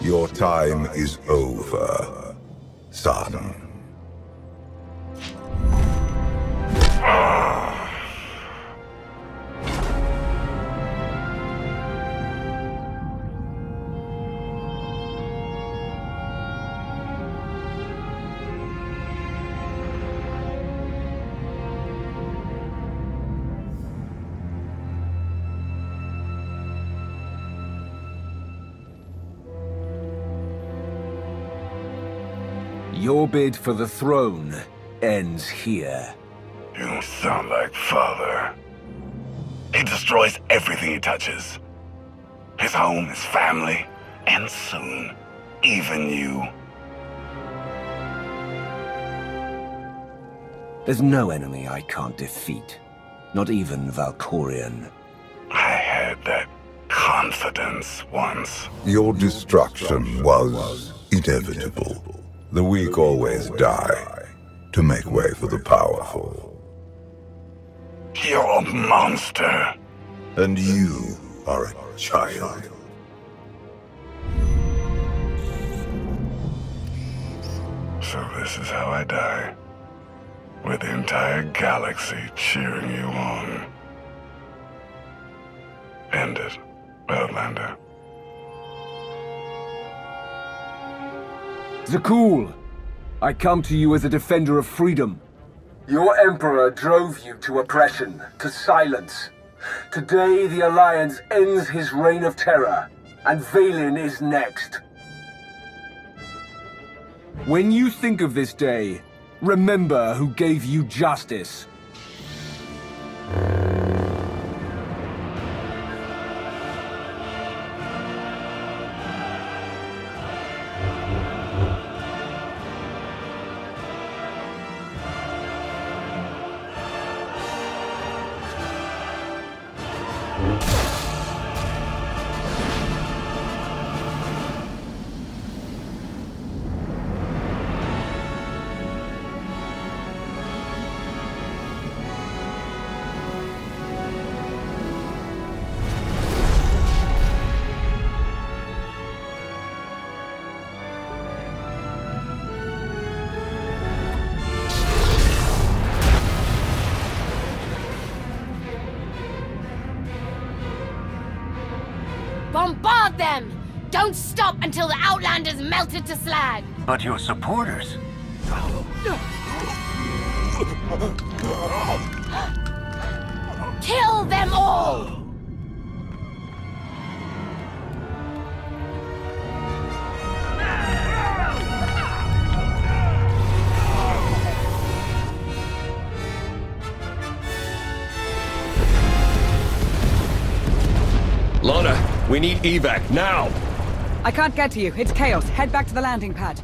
Your time is over, son. Your bid for the throne ends here. You sound like father. He destroys everything he touches. His home, his family, and soon, even you. There's no enemy I can't defeat. Not even Valkorion. I had that confidence once. Your destruction was inevitable. The weak always die to make way for the powerful. You're a monster. And you are a child. So this is how I die. With the entire galaxy cheering you on. End it, Outlander. Zakuul, I come to you as a defender of freedom. Your Emperor drove you to oppression, to silence. Today, the Alliance ends his reign of terror, and Vaylin is next. When you think of this day, remember who gave you justice. Bombard them! Don't stop until the Outlanders melted to slag! But your supporters... Kill them all! Lana, we need evac now! I can't get to you. It's chaos. Head back to the landing pad.